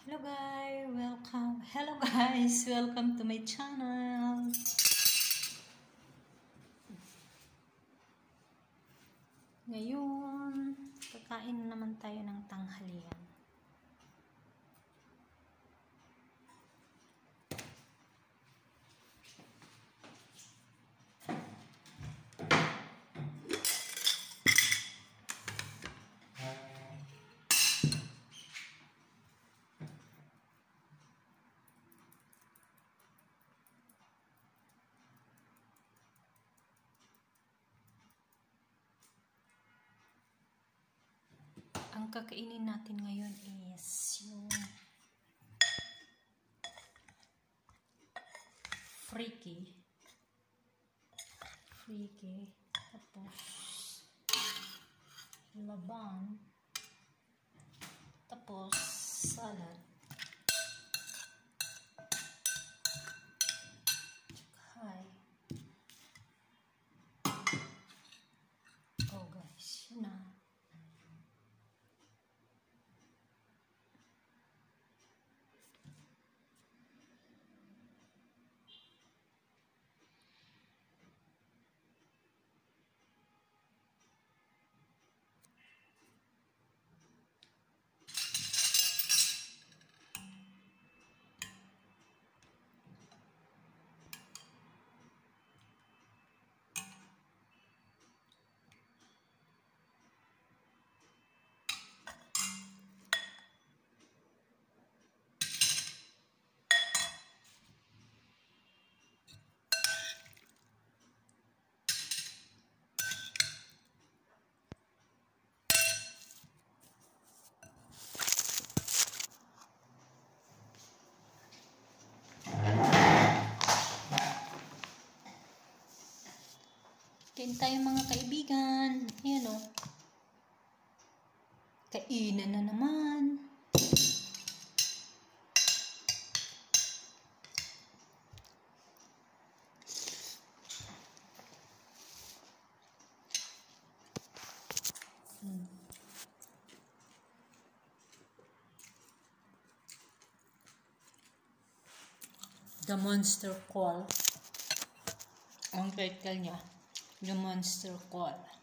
Hello guys, welcome. Hello guys, welcome to my channel. Ngayon, kakain na naman tayo ng tanghalian. Ang kakainin natin ngayon is yung freaky. Freaky. Tapos laban. Tapos salad. Hi. Oh guys, yun na. Kain tayo mga kaibigan. Ayan o. Kainan na naman. The Monster Call. Ang title niya. The Monster Call.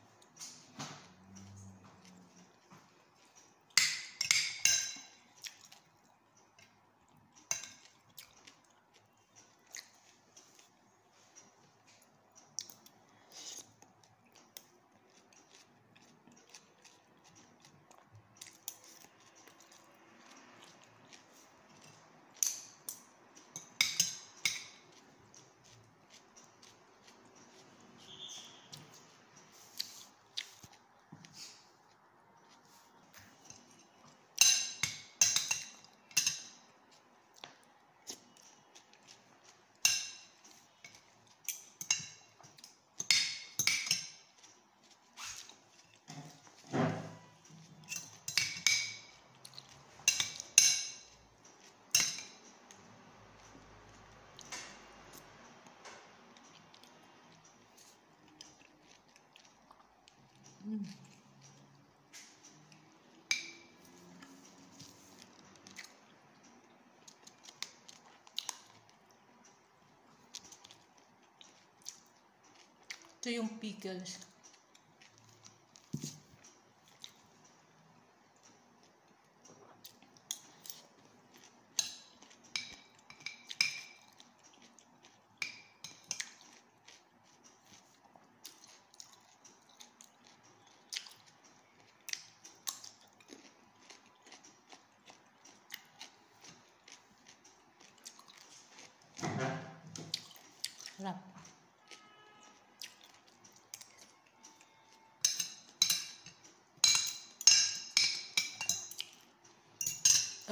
Ito yung pickles.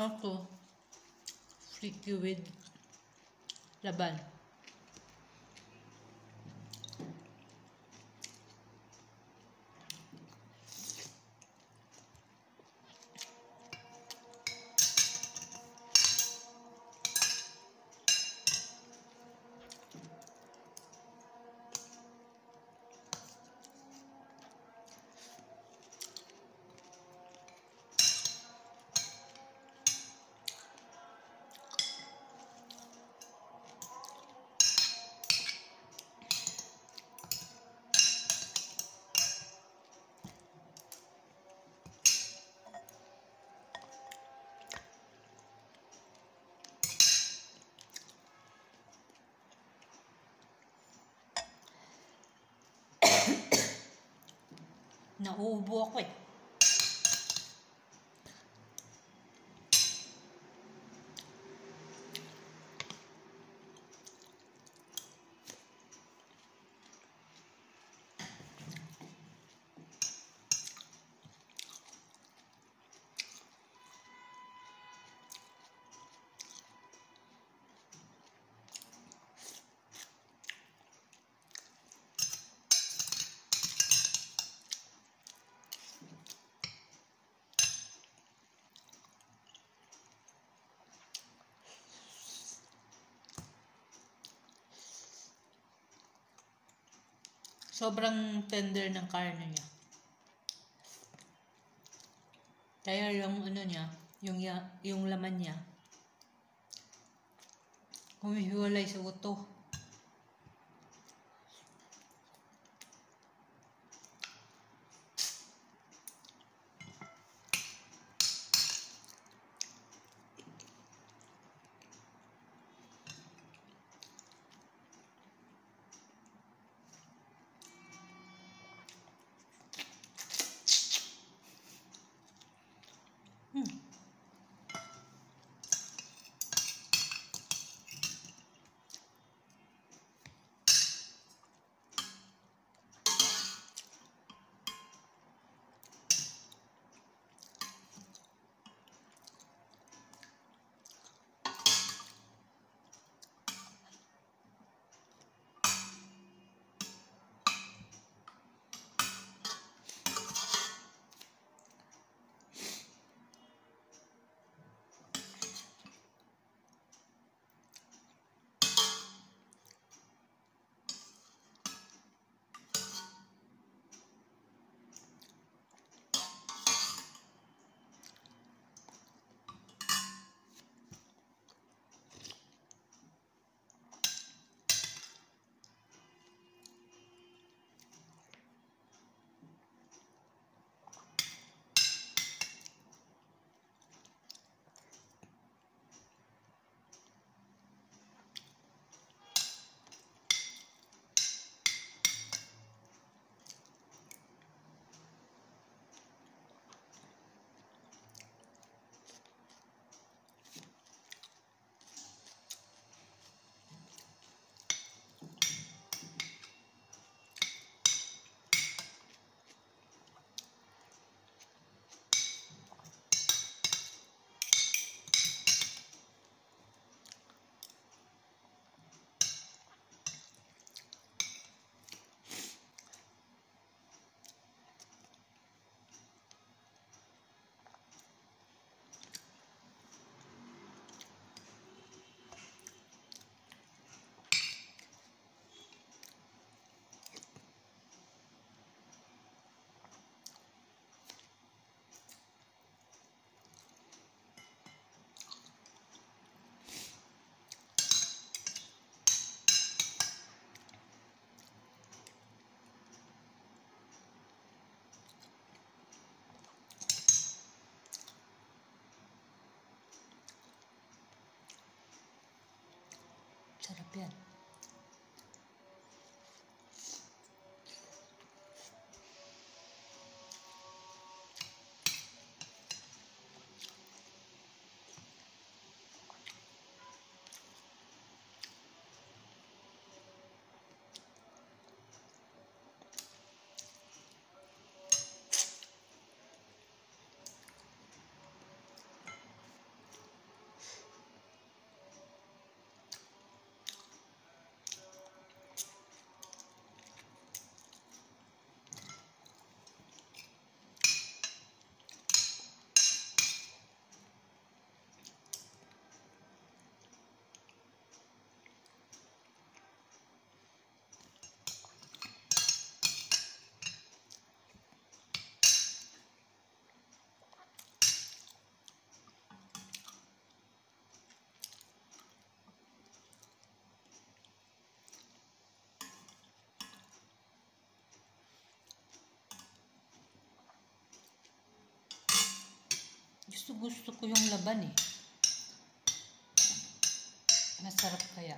Ako, freaky with laban. Nauubo ako eh. Sobrang tender ng karne niya. Kaya yung ano niya, yung, yung laman niya, humihiwalay sa uto. Gusto gusto ko yung laban eh. Masarap kaya.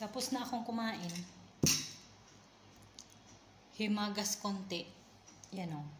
Tapos na akong kumain. Himagas konti. Yan o.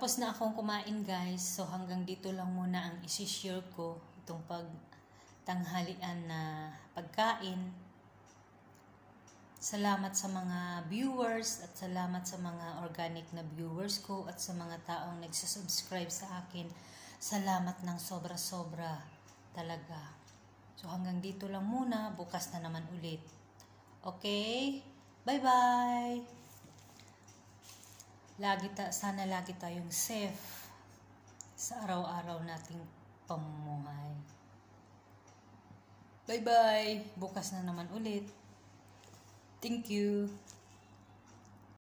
Tapos na akong kumain guys. So hanggang dito lang muna ang isi-share ko. Itong pag tanghalian na pagkain. Salamat sa mga viewers at salamat sa mga organic na viewers ko at sa mga taong nagsusubscribe sa akin. Salamat ng sobra-sobra talaga. So hanggang dito lang muna, bukas na naman ulit. Okay? Bye-bye! Lagi ta, sana lagi tayong safe sa araw-araw nating pamumuhay. Bye-bye! Bukas na naman ulit. Thank you.